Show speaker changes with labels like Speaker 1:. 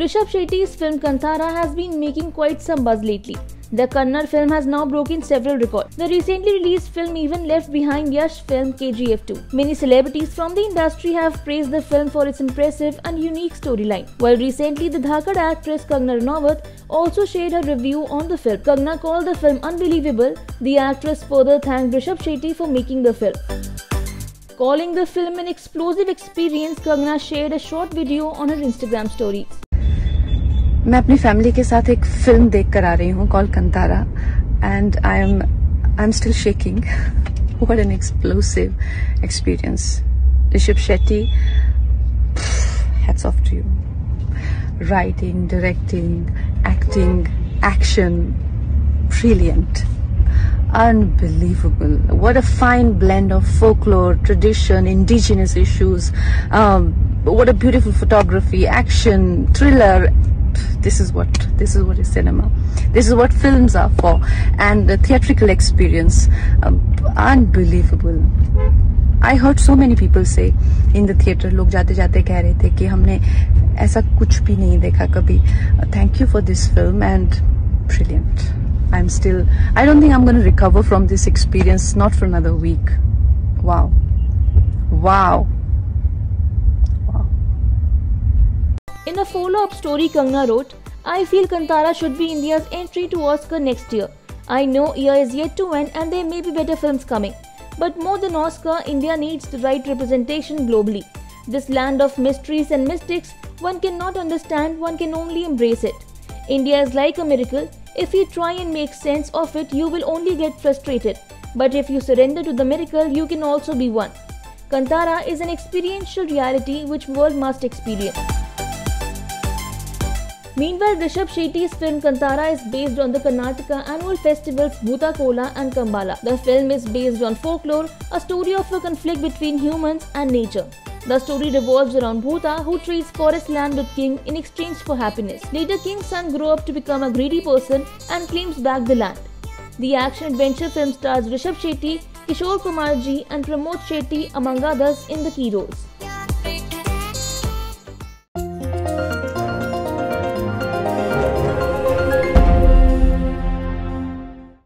Speaker 1: Rishab Shetty's film Kantara has been making quite some buzz lately. The Kannada film has now broken several records. The recently released film even left behind Yash film KGF 2. Many celebrities from the industry have praised the film for its impressive and unique storyline. While recently the Dhaakad actress Kangana Ranaut also shared her review on the film. Kangana called the film unbelievable. The actress further thanked Rishab Shetty for making the film. Calling the film an explosive experience, Kangana shared a short video on her Instagram stories.
Speaker 2: मैं अपनी family के साथ एक film देख कर आ रही हूँ call Kantara and I am I am still shaking what an explosive experience Rishab Shetty hats off to you writing directing acting action brilliant unbelievable what a fine blend of folklore tradition indigenous issues what a beautiful photography action thriller this is what this is what is cinema this is what films are for and the theatrical experience um, unbelievable I hurt so many people से in the theatre लोग जाते जाते कह रहे थे कि हमने ऐसा कुछ भी नहीं देखा कभी thank you for this film and brilliant I am still I don't think I am gonna recover from this experience not for another week wow wow
Speaker 1: In a follow-up story, Kangana wrote, I feel Kantara should be India's entry to Oscar next year. I know year is yet to end and there may be better films coming. But more than Oscar, India needs the right representation globally. This land of mysteries and mystics, one cannot understand, one can only embrace it. India is like a miracle. If you try and make sense of it, you will only get frustrated. But if you surrender to the miracle, you can also be one. Kantara is an experiential reality which world must experience. Meanwhile, Rishab Shetty's film Kantara is based on the Karnataka annual festivals Bhuta Kola and Kambala. The film is based on folklore, a story of a conflict between humans and nature. The story revolves around Bhuta, who trades forest land with King in exchange for happiness. Later, King's son grows up to become a greedy person and claims back the land. The action adventure film stars Rishab Shetty, Kishore Kumar G, and Pramod Shetty, among others, in the key roles.